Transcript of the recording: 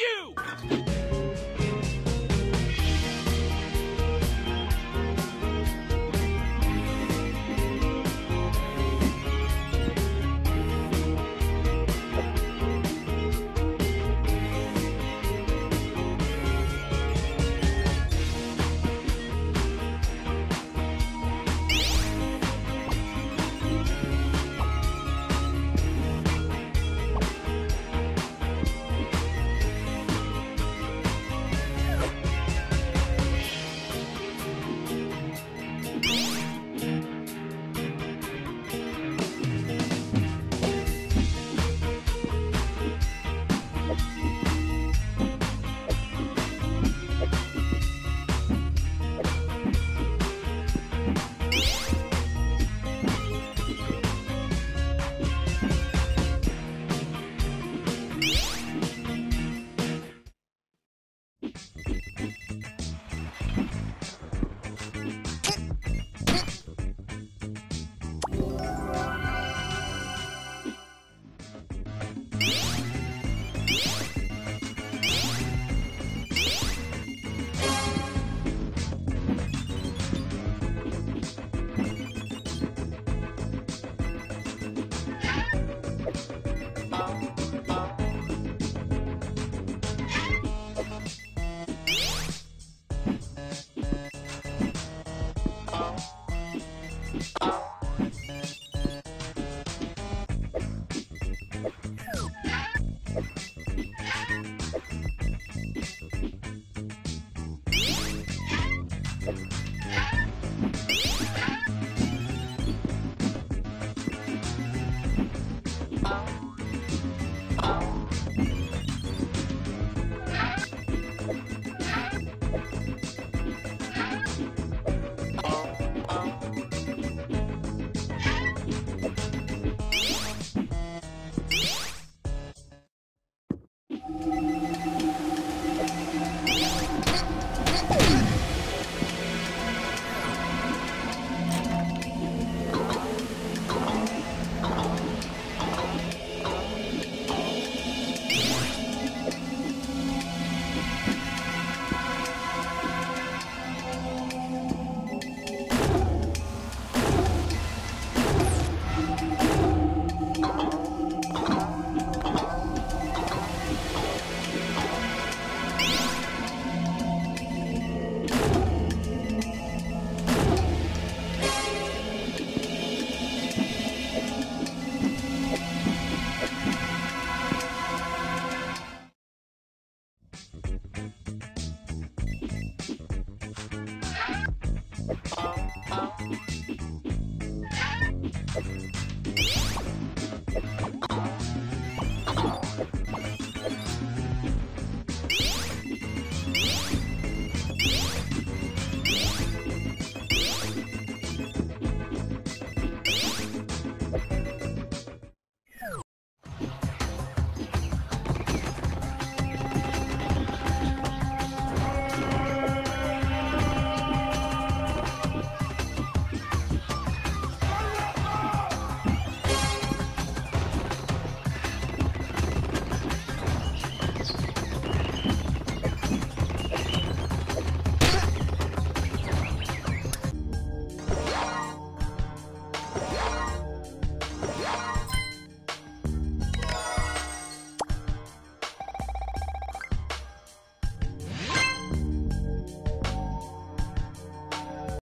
you! Bye. Thank you.